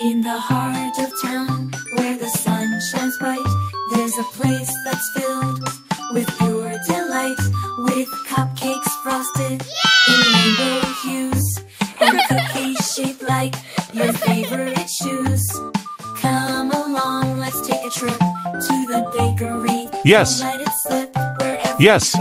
In the heart of town, where the sun shines bright, there's a place that's filled with pure delight, with cupcakes frosted in rainbow hues, and cookies shaped like your favorite shoes. Come along, let's take a trip to the bakery. Yes. Let it slip where every Yes.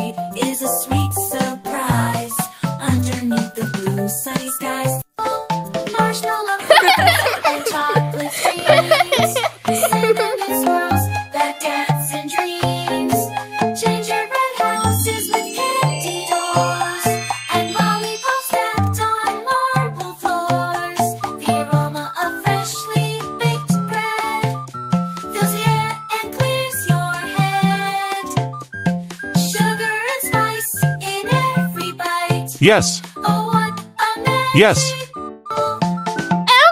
Yes. Oh, what a! Yes.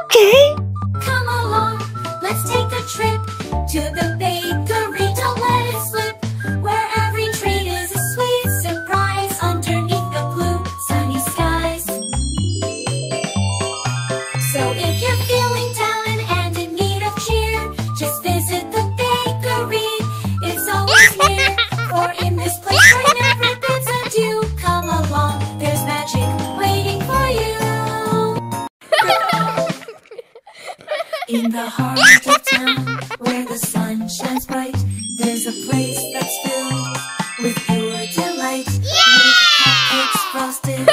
Okay. Come along, let's take a trip to the bakery. Don't let it slip, where every treat is a sweet surprise underneath the blue sunny skies. So if you're In the heart of town, where the sun shines bright, there's a place that's filled with pure delight. With cupcakes frosted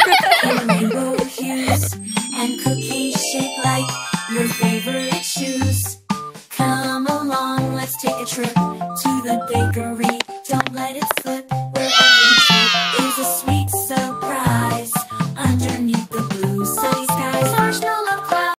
in rainbow hues, and cookies shaped like your favorite shoes. Come along, let's take a trip to the bakery.